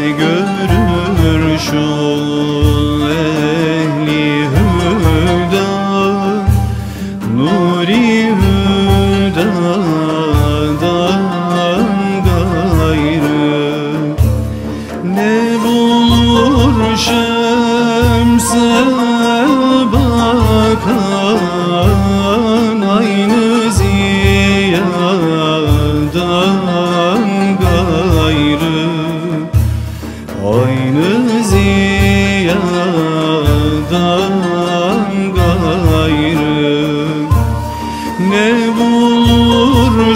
görür şu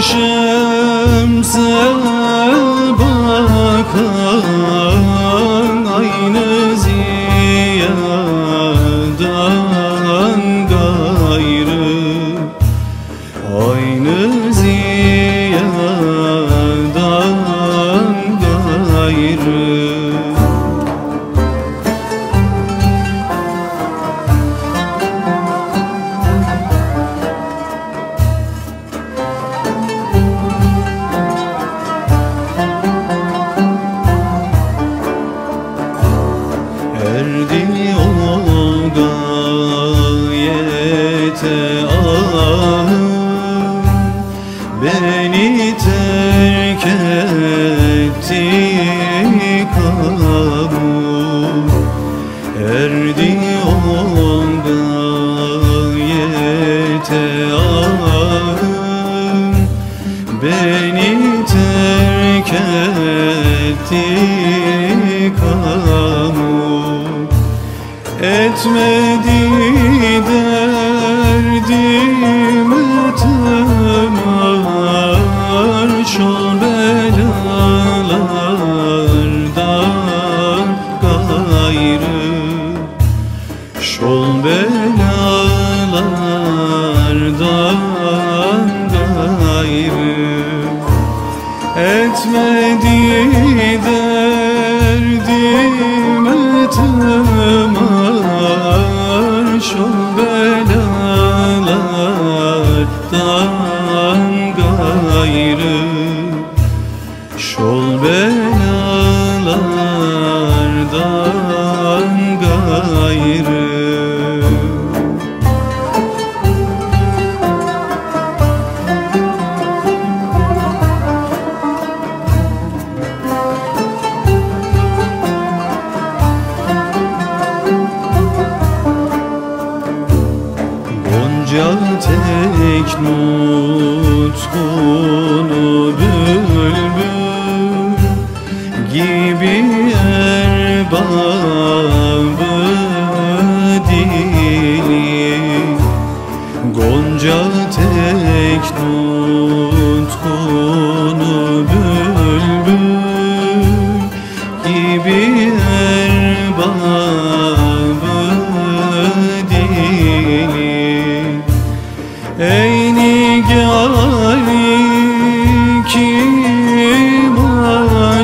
şemse bakan Erdi o gayete Beni terk etti kabul Erdi o gayete Beni terk etti Etmedi derdime tımar Şol belalardan gayrı. Şol belalardan gayrı. Etmedi derdime tımar tek nutkunu bülbül gibi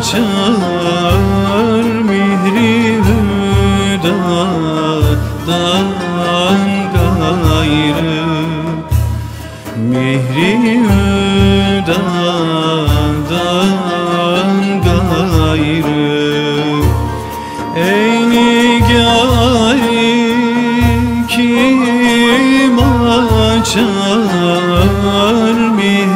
açar mihri hüdadan gayrı. Mihri hüdadan gayrı. Ey nigari kim açar mihri